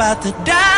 about to die.